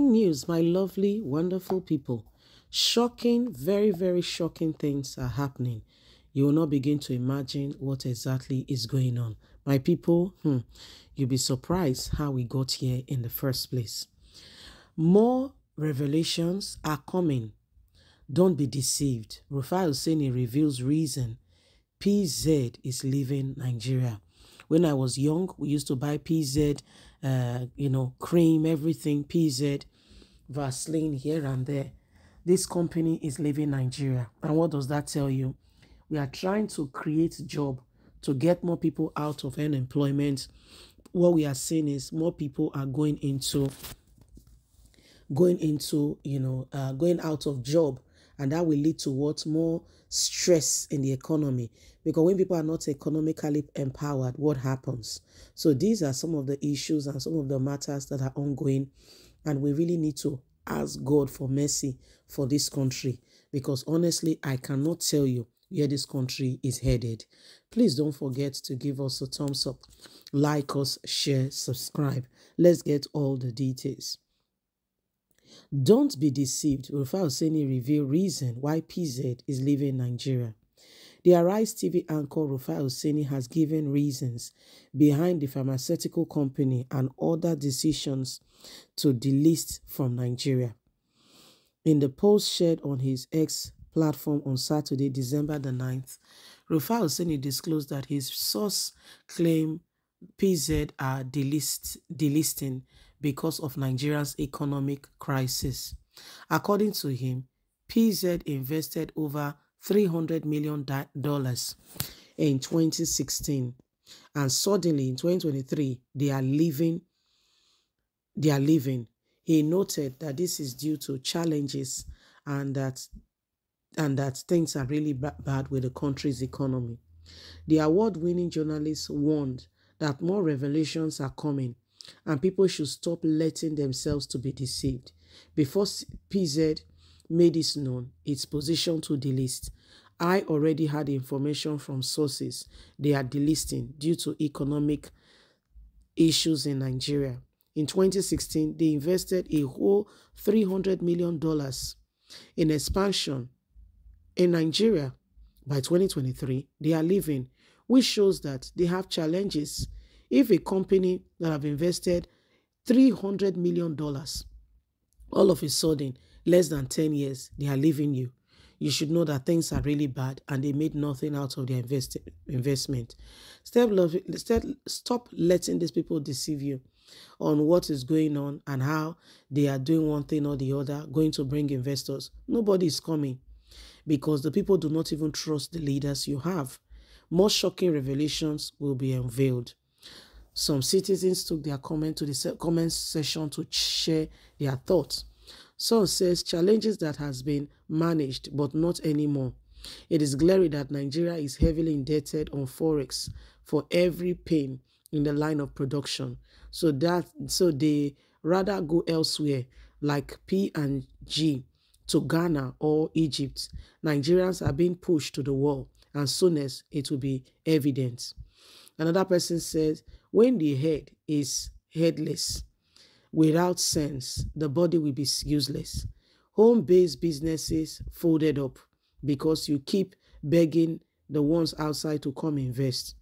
News, my lovely, wonderful people. Shocking, very, very shocking things are happening. You will not begin to imagine what exactly is going on. My people, hmm, you'll be surprised how we got here in the first place. More revelations are coming. Don't be deceived. Rufai Oseni reveals reason PZ is leaving Nigeria. When I was young, we used to buy PZ, uh, you know, cream, everything, PZ, Vaseline here and there. This company is leaving Nigeria. And what does that tell you? We are trying to create job to get more people out of unemployment. What we are seeing is more people are going into going into, you know, uh, going out of job and that will lead to what more stress in the economy because when people are not economically empowered what happens so these are some of the issues and some of the matters that are ongoing and we really need to ask god for mercy for this country because honestly i cannot tell you where this country is headed please don't forget to give us a thumbs up like us share subscribe let's get all the details don't be deceived. Rufai Oseni reveal reason why PZ is leaving Nigeria. The Arise TV anchor Rufai Oseni has given reasons behind the pharmaceutical company and other decisions to delist from Nigeria. In the post shared on his X platform on Saturday, December the 9th, Rufai Oseni disclosed that his source claimed PZ are delist, delisting because of Nigeria's economic crisis. According to him, PZ invested over $300 million in 2016 and suddenly in 2023 they are leaving they are leaving he noted that this is due to challenges and that and that things are really bad with the country's economy. The award-winning journalist warned that more revelations are coming and people should stop letting themselves to be deceived. Before PZ made this known, its position to delist, I already had information from sources they are delisting due to economic issues in Nigeria. In 2016, they invested a whole $300 million in expansion in Nigeria. By 2023, they are leaving, which shows that they have challenges if a company that have invested $300 million, all of a sudden, less than 10 years, they are leaving you, you should know that things are really bad and they made nothing out of their invest investment. Stop, stop letting these people deceive you on what is going on and how they are doing one thing or the other, going to bring investors. Nobody is coming because the people do not even trust the leaders you have. More shocking revelations will be unveiled. Some citizens took their comment to the comment section to share their thoughts. Some says challenges that has been managed but not anymore. It is glaring that Nigeria is heavily indebted on forex for every pain in the line of production. So that so they rather go elsewhere like P and G to Ghana or Egypt. Nigerians are being pushed to the wall and soon as it will be evident. Another person says when the head is headless, without sense, the body will be useless. Home-based businesses folded up because you keep begging the ones outside to come invest.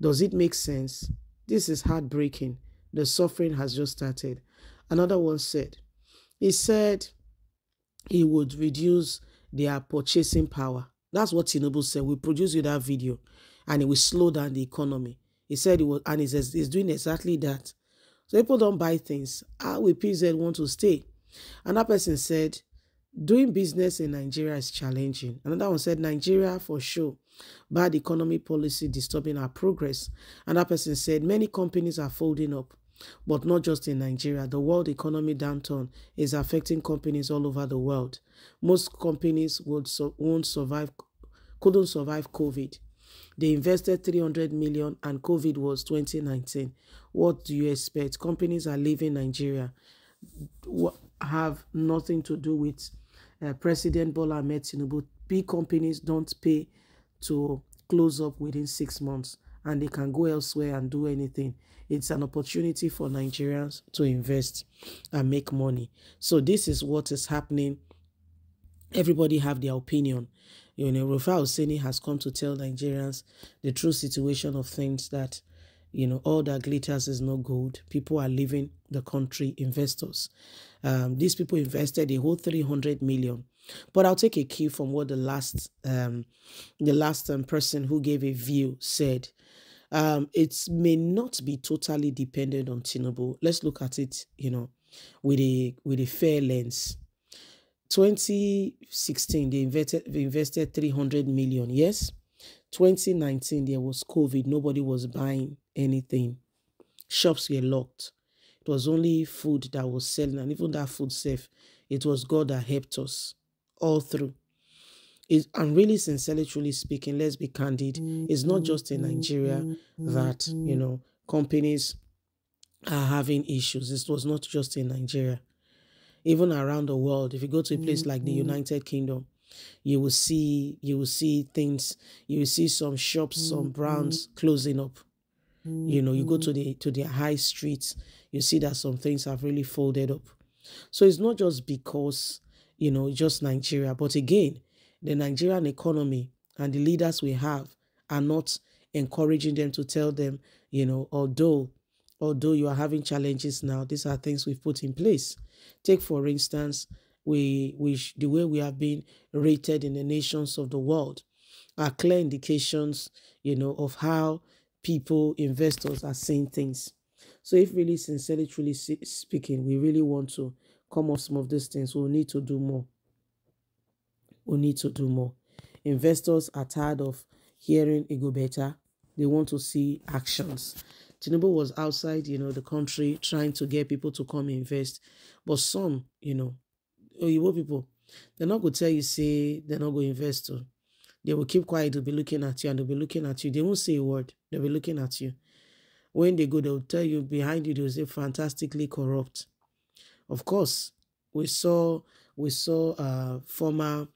Does it make sense? This is heartbreaking. The suffering has just started. Another one said, he said he would reduce their purchasing power. That's what Tinubu said. We produce you that video and it will slow down the economy. He said he was, and he's, he's doing exactly that. So people don't buy things. How will PZ want to stay? Another person said, doing business in Nigeria is challenging. Another one said, Nigeria for sure. Bad economy policy disturbing our progress. Another person said, many companies are folding up. But not just in Nigeria. The world economy downturn is affecting companies all over the world. Most companies would won't survive, couldn't survive COVID. They invested 300 million and COVID was 2019. What do you expect? Companies are leaving Nigeria. Have nothing to do with uh, President Bola Ahmed Tinubu. Big companies don't pay to close up within six months. and they can go elsewhere and do anything. It's an opportunity for Nigerians to invest and make money. So this is what is happening. Everybody have their opinion. You know, Rufai Oseni has come to tell Nigerians the true situation of things that, you know, all that glitters is not gold. People are leaving the country, investors. Um, these people invested a whole 300 million but I'll take a cue from what the last um, the last um, person who gave a view said. Um, it may not be totally dependent on Tinubu. Let's look at it, you know, with a with a fair lens. 2016, they invested they invested 300 million. Yes. 2019, there was COVID. Nobody was buying anything. Shops were locked. It was only food that was selling, and even that food safe, it was God that helped us all through. It, and really, sincerely, truly speaking, let's be candid. It's not just in Nigeria that you know companies are having issues. This was not just in Nigeria. Even around the world, if you go to a mm-hmm. place like the mm-hmm. United Kingdom, you will see you will see things. You will see some shops, some mm-hmm. brands closing up. You know, you go to the to the high streets, you see that some things have really folded up. So it's not just because you know, just Nigeria. But again, the Nigerian economy and the leaders we have are not encouraging them to tell them, you know, although although you are having challenges now, these are things we've put in place. Take for instance, we which the way we have been rated in the nations of the world are clear indications, you know, of how people, investors are seeing things. So if really sincerely, truly speaking, we really want to come off some of these things, we'll need to do more. We need to do more. Investors are tired of hearing it go better. They want to see actions. Tinubu was outside, you know, the country trying to get people to come invest. But some, you know, Oyibo people, they're not going to tell you, say, they're not going to invest. Too. They will keep quiet, they'll be looking at you, and they'll be looking at you. They won't say a word. They'll be looking at you. When they go, they'll tell you behind you, they'll say fantastically corrupt. Of course, we saw we saw uh, former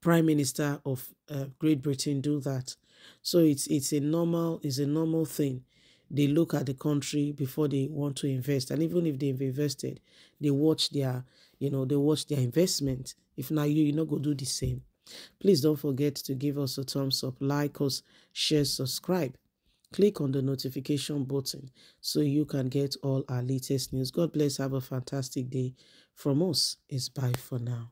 prime minister of uh, Great Britain do that. So it's it's a normal it's a normal thing. They look at the country before they want to invest, and even if they've invested, they watch their you know they watch their investment. If now you you not go do the same. Please don't forget to give us a thumbs up, like us, share, subscribe click on the notification button so you can get all our latest news. God bless. Have a fantastic day. From us, it's bye for now.